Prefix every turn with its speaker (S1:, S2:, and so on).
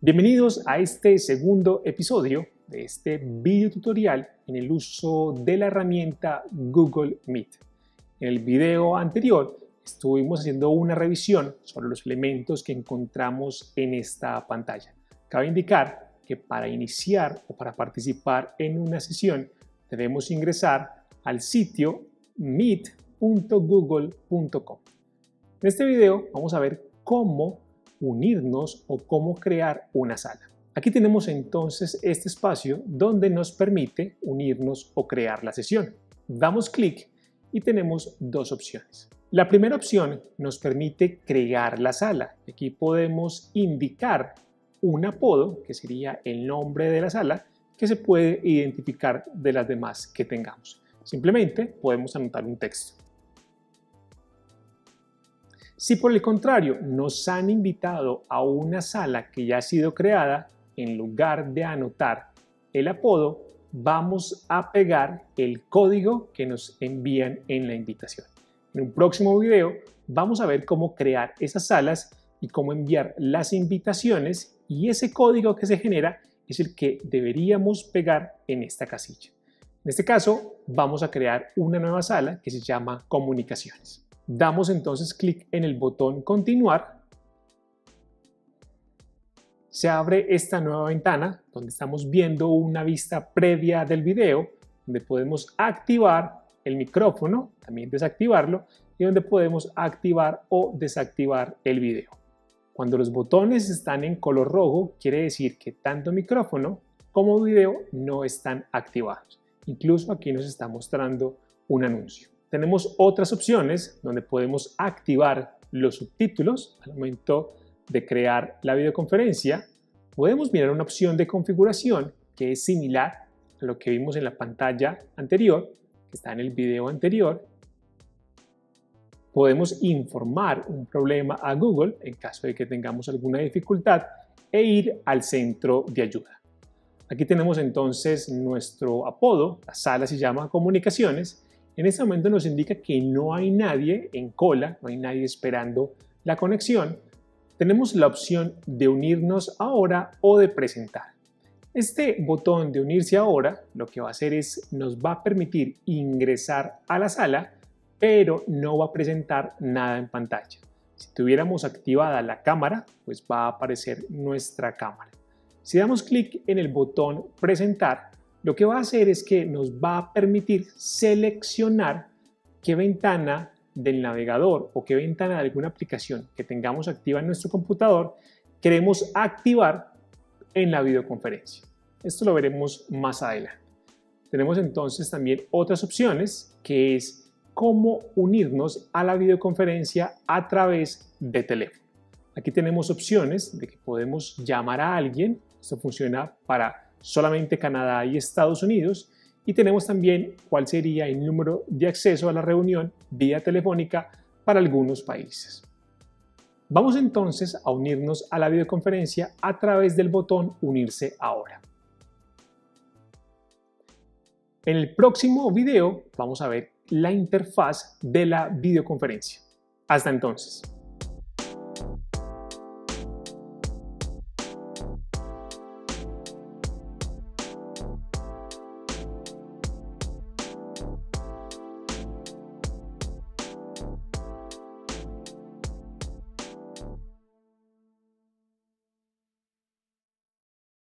S1: Bienvenidos a este segundo episodio de este video tutorial en el uso de la herramienta Google Meet. En el video anterior estuvimos haciendo una revisión sobre los elementos que encontramos en esta pantalla. Cabe indicar que para iniciar o para participar en una sesión debemos ingresar al sitio meet.google.com. En este video vamos a ver cómo unirnos o cómo crear una sala. Aquí tenemos entonces este espacio donde nos permite unirnos o crear la sesión. Damos clic y tenemos dos opciones. La primera opción nos permite crear la sala. Aquí podemos indicar un apodo, que sería el nombre de la sala, que se puede identificar de las demás que tengamos. Simplemente podemos anotar un texto. Si por el contrario nos han invitado a una sala que ya ha sido creada, en lugar de anotar el apodo, vamos a pegar el código que nos envían en la invitación. En un próximo video vamos a ver cómo crear esas salas y cómo enviar las invitaciones y ese código que se genera es el que deberíamos pegar en esta casilla. En este caso vamos a crear una nueva sala que se llama comunicaciones. Damos entonces clic en el botón continuar. Se abre esta nueva ventana donde estamos viendo una vista previa del video donde podemos activar el micrófono, también desactivarlo y donde podemos activar o desactivar el video. Cuando los botones están en color rojo quiere decir que tanto micrófono como video no están activados. Incluso aquí nos está mostrando un anuncio. Tenemos otras opciones donde podemos activar los subtítulos al momento de crear la videoconferencia. Podemos mirar una opción de configuración que es similar a lo que vimos en la pantalla anterior, que está en el video anterior. Podemos informar un problema a Google en caso de que tengamos alguna dificultad e ir al centro de ayuda. Aquí tenemos entonces nuestro apodo, la sala se llama comunicaciones en este momento nos indica que no hay nadie en cola, no hay nadie esperando la conexión. Tenemos la opción de unirnos ahora o de presentar. Este botón de unirse ahora lo que va a hacer es nos va a permitir ingresar a la sala, pero no va a presentar nada en pantalla. Si tuviéramos activada la cámara, pues va a aparecer nuestra cámara. Si damos clic en el botón presentar, lo que va a hacer es que nos va a permitir seleccionar qué ventana del navegador o qué ventana de alguna aplicación que tengamos activa en nuestro computador queremos activar en la videoconferencia. Esto lo veremos más adelante. Tenemos entonces también otras opciones que es cómo unirnos a la videoconferencia a través de teléfono. Aquí tenemos opciones de que podemos llamar a alguien. Esto funciona para solamente Canadá y Estados Unidos. Y tenemos también cuál sería el número de acceso a la reunión vía telefónica para algunos países. Vamos entonces a unirnos a la videoconferencia a través del botón Unirse ahora. En el próximo video vamos a ver la interfaz de la videoconferencia. Hasta entonces.